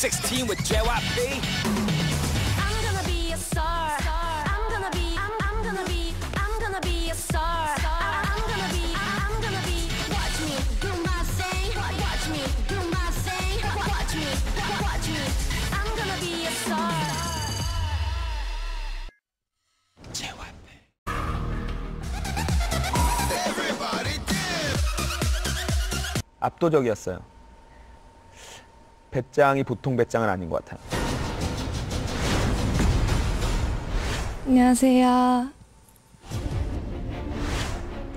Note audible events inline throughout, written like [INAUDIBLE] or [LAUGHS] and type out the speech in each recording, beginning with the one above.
16 with JYP. I'm gonna be a star. I'm gonna be. I'm, I'm gonna be. I'm gonna be a star. I'm gonna be. I'm gonna be. Watch me do my thing. Watch me do my thing. Watch me. Watch me. I'm gonna be a star. JYP. 압도적이었어요. 배짱이 보통 배짱은 아닌 것 같아요. 안녕하세요.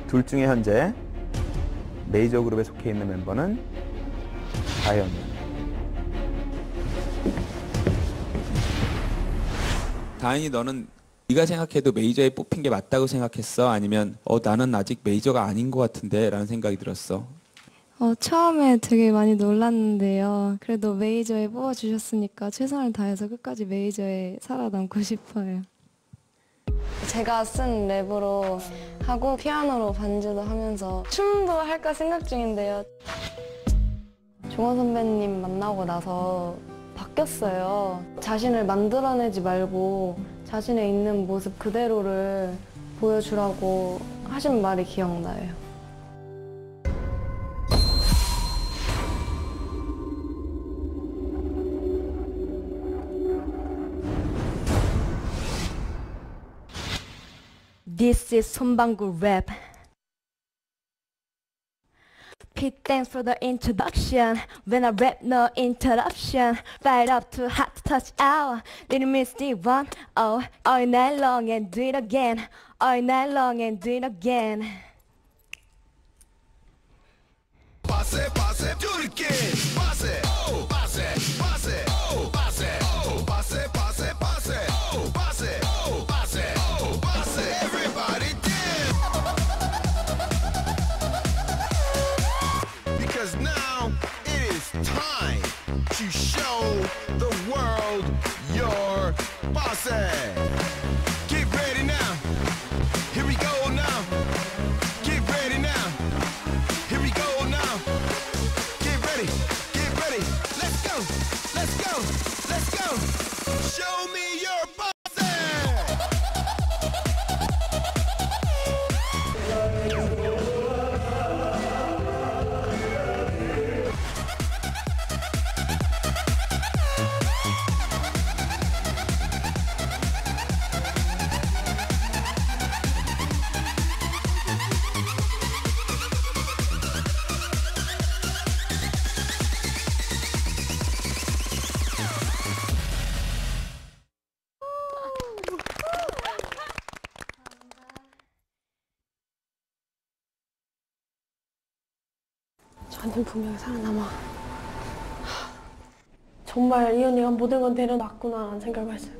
둘 중에 현재 메이저 그룹에 속해 있는 멤버는 다현이요. 다행히 너는 네가 생각해도 메이저에 뽑힌 게 맞다고 생각했어? 아니면 어 나는 아직 메이저가 아닌 것 같은데 라는 생각이 들었어. 어, 처음에 되게 많이 놀랐는데요. 그래도 메이저에 뽑아주셨으니까 최선을 다해서 끝까지 메이저에 살아남고 [LAUGHS] 싶어요. 제가 쓴 랩으로 하고 피아노로 반주도 하면서 춤도 할까 생각 중인데요. 종원 선배님 만나고 나서 바뀌었어요. 자신을 만들어내지 말고 자신의 있는 모습 그대로를 보여주라고 하신 말이 기억나요. This is Sumbangu Rap. Pete, thanks for the introduction. When I rap, no interruption. Fight up to hot touch out. Didn't miss the one. Oh, all night long and do it again. All night long and do it again. It is time to show the world your pase. Get ready now. Here we go now. Get ready now. Here we go now. Get ready. Get ready. Let's go. Let's go. Let's go. Show me 저한텐 분명히 살아남아. 정말 이 언니가 모든 건 데려놨구나 생각을 했어요.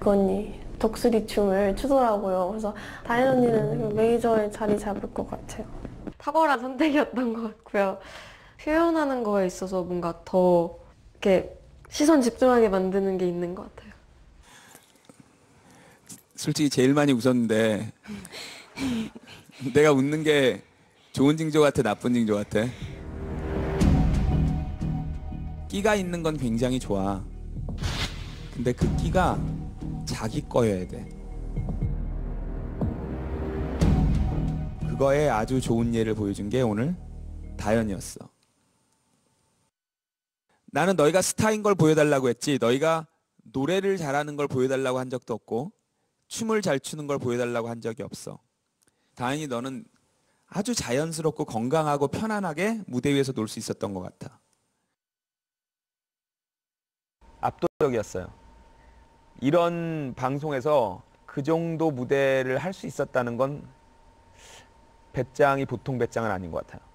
그 언니 독수리 춤을 추더라고요. 그래서 다현 언니는 그 메이저에 자리 잡을 것 같아요. 탁월한 선택이었던 것 같고요. 표현하는 거에 있어서 뭔가 더 이렇게 시선 집중하게 만드는 게 있는 것 같아요. 솔직히 제일 많이 웃었는데 [LAUGHS] 내가 웃는 게 좋은 징조 같아 나쁜 징조 같아? 끼가 있는 건 굉장히 좋아. 근데 그 끼가 자기 거여야 돼. 그거에 아주 좋은 예를 보여준 게 오늘 다현이었어. 나는 너희가 스타인 걸 보여달라고 했지. 너희가 노래를 잘하는 걸 보여달라고 한 적도 없고 춤을 잘 추는 걸 보여달라고 한 적이 없어. 다행히 너는 아주 자연스럽고 건강하고 편안하게 무대 위에서 놀 수 있었던 것 같아. 압도적이었어요. 이런 방송에서 그 정도 무대를 할 수 있었다는 건 배짱이 보통 배짱은 아닌 것 같아요.